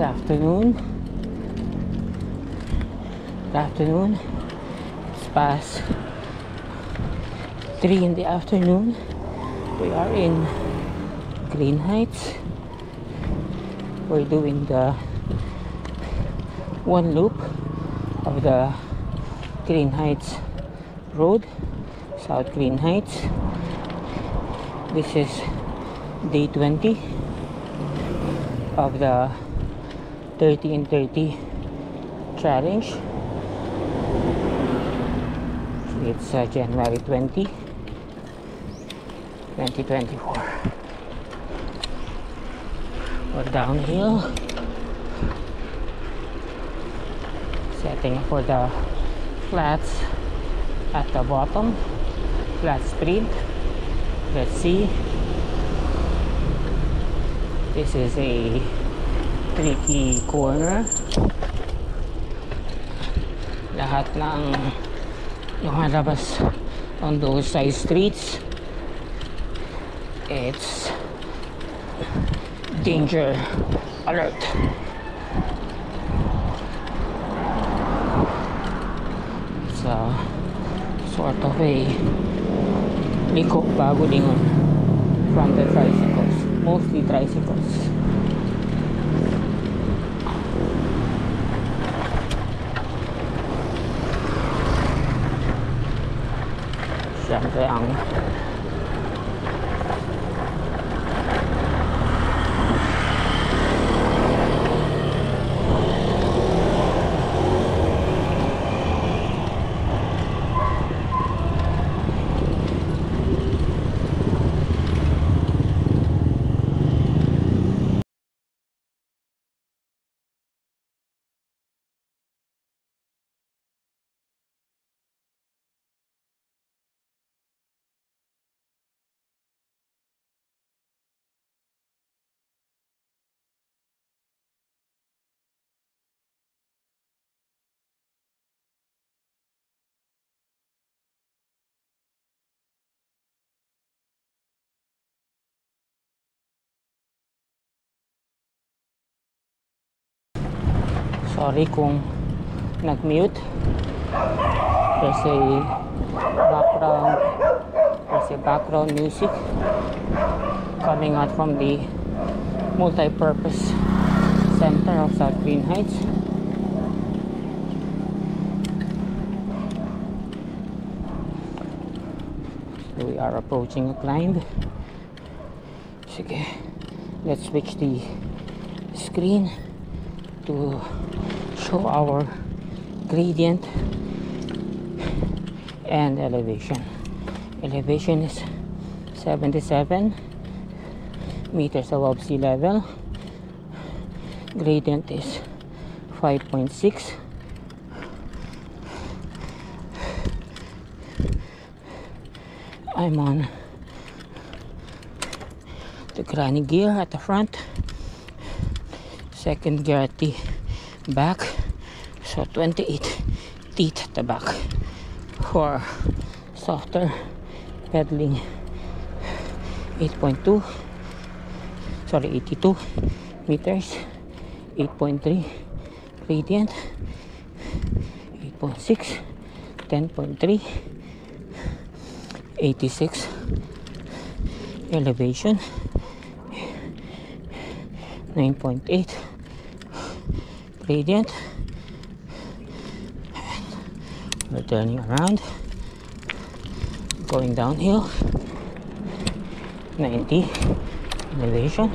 afternoon. Good afternoon. It's past 3 in the afternoon. We are in Greenheights. We're doing the one loop of the Greenheights Road, South Greenheights. This is day 20 of the 30 and 30 challenge. It's uh, January 20, 2024. We're downhill. Setting for the flats at the bottom. Flat sprint. Let's see. This is a tricky corner. Lahat ng lumalabas on those side streets. It's danger alert. It's a sort of a liko bago lingon from the tricycles. Mostly tricycles. để ẩn Sorry kung nag-mute. There's a background there's background music coming out from the multi-purpose center of South Greenheights. So we are approaching a climb. Sige. Let's switch the screen to show our gradient and elevation. Elevation is 77 meters above sea level. Gradient is 5.6. I'm on the granny gear at the front second gear at the back. So 28 teeth at the back. For softer pedaling 8.2 sorry 82 meters. 8.3 gradient 8.6 10.3 86 elevation. 9.8 gradient and we're turning around. Going downhill. 90 elevation